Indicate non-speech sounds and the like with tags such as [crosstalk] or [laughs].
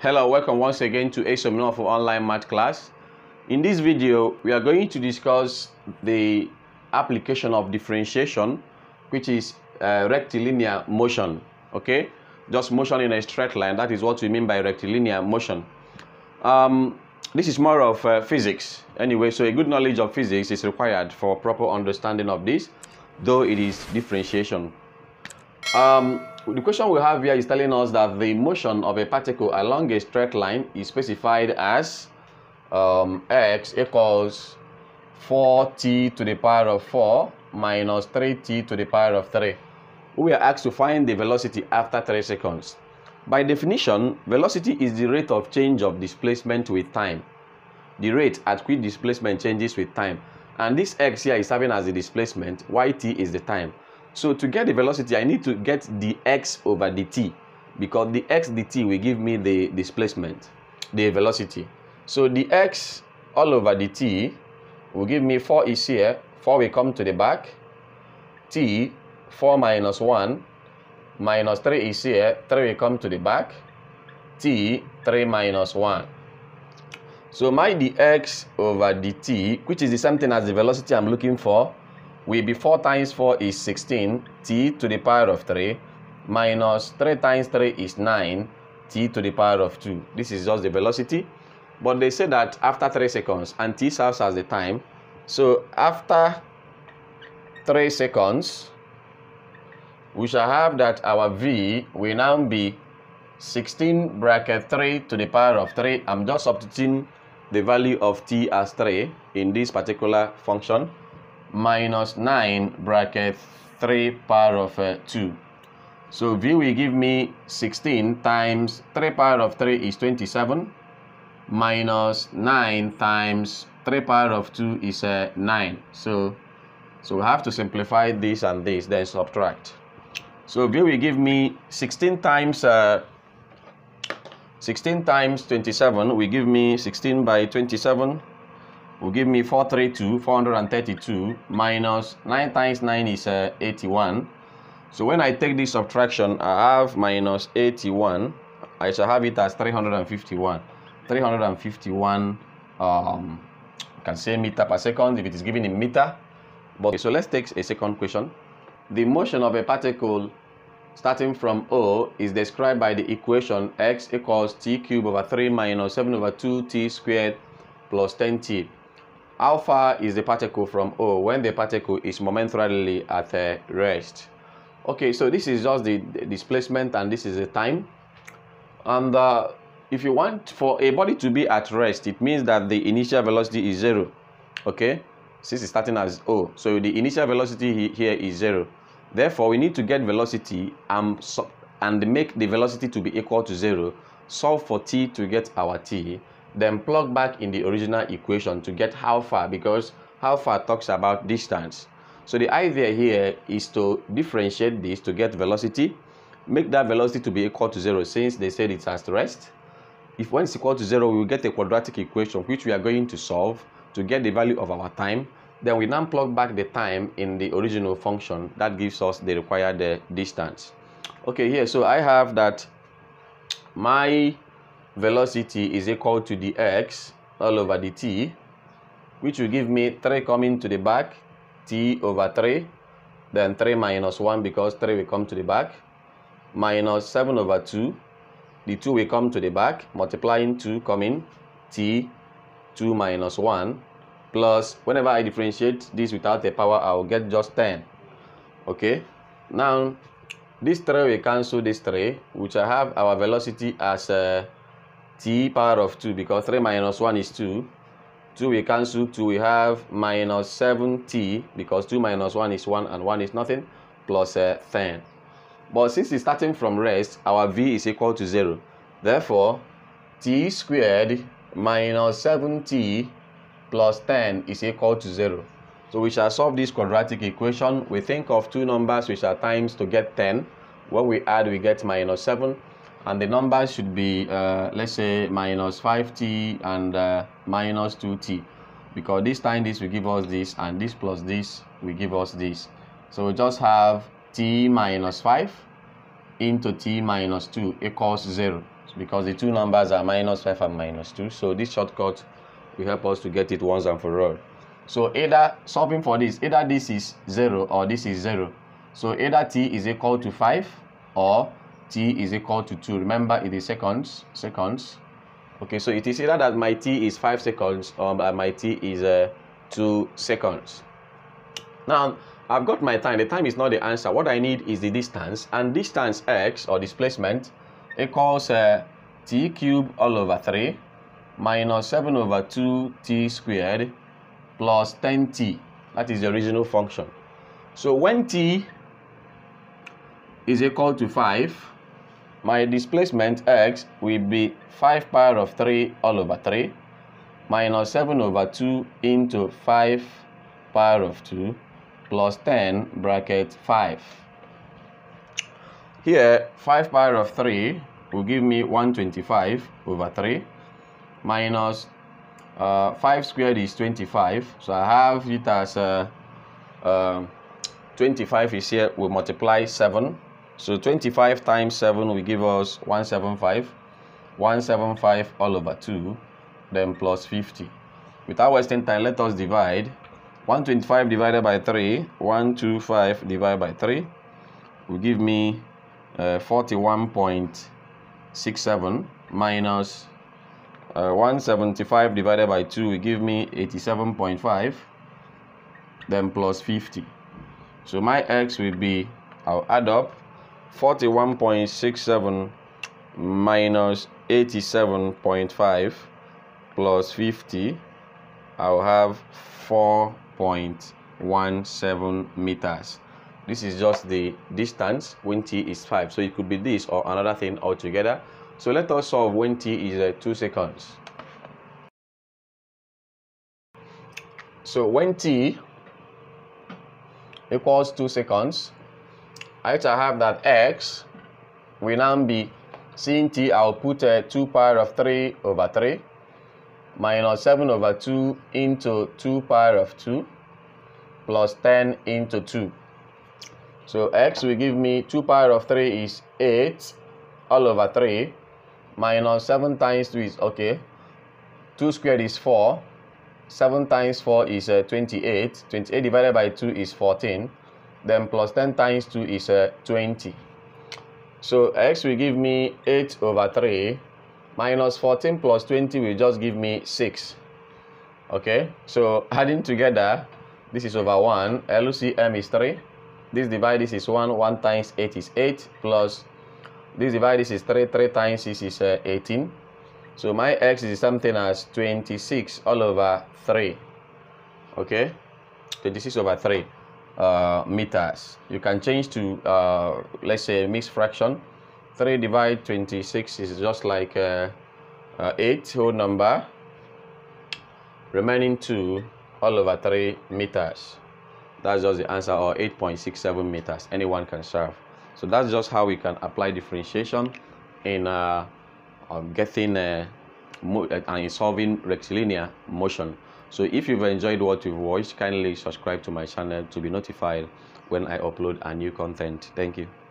Hello, welcome once again to Esomnofu online math class. In this video, we are going to discuss the application of differentiation, which is uh, rectilinear motion. Okay, just motion in a straight line. That is what we mean by rectilinear motion. Um, this is more of uh, physics anyway, so a good knowledge of physics is required for proper understanding of this, though it is differentiation. Um, the question we have here is telling us that the motion of a particle along a straight line is specified as um, x equals 4t to the power of 4 minus 3t to the power of 3. We are asked to find the velocity after 3 seconds. By definition, velocity is the rate of change of displacement with time. The rate at which displacement changes with time. And this x here is serving as the displacement, yt is the time. So to get the velocity, I need to get dx over dt because dx dt will give me the displacement, the velocity. So dx all over dt will give me 4 is here, 4 will come to the back, t 4 minus 1 minus 3 is here, 3 will come to the back, t 3 minus 1. So my dx over dt, which is the same thing as the velocity I'm looking for, will be 4 times 4 is 16, t to the power of 3, minus 3 times 3 is 9, t to the power of 2. This is just the velocity. But they say that after 3 seconds, and t serves as the time. So after 3 seconds, we shall have that our v will now be 16 bracket 3 to the power of 3. I'm just substituting the value of t as 3 in this particular function minus 9 bracket 3 power of uh, 2. So v will give me 16 times 3 power of 3 is 27 minus 9 times 3 power of 2 is uh, 9. So, so we have to simplify this and this, then subtract. So v will give me 16 times uh, 16 times 27 will give me 16 by 27 will give me 432 432 minus 9 times 9 is uh, 81 so when I take this subtraction I have minus 81 I shall have it as 351 351 um, you can say meter per second if it is given in meter. But okay, so let's take a second question. The motion of a particle starting from O is described by the equation x equals t cubed over 3 minus 7 over 2 t squared plus 10t how far is the particle from O when the particle is momentarily at a rest? Okay, so this is just the, the displacement and this is the time. And uh, if you want for a body to be at rest, it means that the initial velocity is zero. Okay, since it's starting as O, so the initial velocity here is zero. Therefore, we need to get velocity and, and make the velocity to be equal to zero. Solve for t to get our t then plug back in the original equation to get how far because how far talks about distance. So the idea here is to differentiate this to get velocity, make that velocity to be equal to zero since they said it has to rest. If one is equal to zero, we will get a quadratic equation which we are going to solve to get the value of our time. Then we now plug back the time in the original function that gives us the required uh, distance. Okay, here, so I have that my velocity is equal to dx all over dt, which will give me 3 coming to the back, t over 3, then 3 minus 1 because 3 will come to the back, minus 7 over 2, the 2 will come to the back, multiplying 2 coming, t, 2 minus 1, plus whenever I differentiate this without a power, I will get just 10. Okay, now this 3 will cancel this 3, which I have our velocity as uh, t power of 2 because 3 minus 1 is 2. 2 we cancel 2 we have minus 7t because 2 minus 1 is 1 and 1 is nothing plus uh, 10. But since it's starting from rest, our v is equal to 0. Therefore, t squared minus 7t plus 10 is equal to 0. So we shall solve this quadratic equation. We think of two numbers which are times to get 10. When we add, we get minus 7 and the numbers should be uh, let's say minus 5t and uh, minus 2t because this time this will give us this and this plus this will give us this. So we just have t minus 5 into t minus 2 equals 0 because the two numbers are minus 5 and minus 2 so this shortcut will help us to get it once and for all. So either solving for this either this is 0 or this is 0 so either t is equal to 5 or t is equal to 2 remember it is seconds seconds. Okay so it is either that my t is 5 seconds or my t is uh, 2 seconds. Now I've got my time. The time is not the answer. What I need is the distance and distance x or displacement equals uh, t cubed all over 3 minus 7 over 2t squared plus 10t that is the original function. So when t is equal to 5 my displacement x will be 5 power of 3 all over 3 minus 7 over 2 into 5 power of 2 plus 10 bracket 5. Here 5 power of 3 will give me 125 over 3 minus uh, 5 squared is 25 so I have it as uh, uh, 25 is here we multiply 7 so 25 times 7 will give us 175. 175 all over 2, then plus 50. Without wasting time, let us divide. 125 divided by 3, 125 divided by 3 will give me uh, 41.67 minus uh, 175 divided by 2 will give me 87.5 then plus 50 so my x will be I'll add up 41.67 minus 87.5 plus 50 I'll have 4.17 meters. This is just the distance when t is 5 so it could be this or another thing altogether. So let us solve when t is uh, 2 seconds. So when t equals 2 seconds I have that x will now be seeing t, I'll put a 2 power of 3 over 3 minus 7 over 2 into 2 power of 2 plus 10 into 2. So x will give me 2 power of 3 is 8 all over 3 minus 7 times 2 is okay. 2 squared is 4. 7 times 4 is uh, 28. 28 divided by 2 is 14 then plus 10 times 2 is uh, 20 so x will give me 8 over 3 minus 14 plus 20 will just give me 6 okay? So [laughs] adding together this is over 1 LCM is 3 this divide this is 1 1 times 8 is 8 plus this divide this is 3 3 times 6 is uh, 18 so my x is something as 26 all over 3 okay? 26 over 3 uh, meters. You can change to, uh, let's say, mixed fraction. 3 divided 26 is just like uh, uh 8 whole number. Remaining 2 all over 3 meters. That's just the answer, or 8.67 meters. Anyone can serve. So that's just how we can apply differentiation in uh, getting uh, and in solving rectilinear motion. So if you've enjoyed what you've watched, kindly subscribe to my channel to be notified when I upload a new content. Thank you.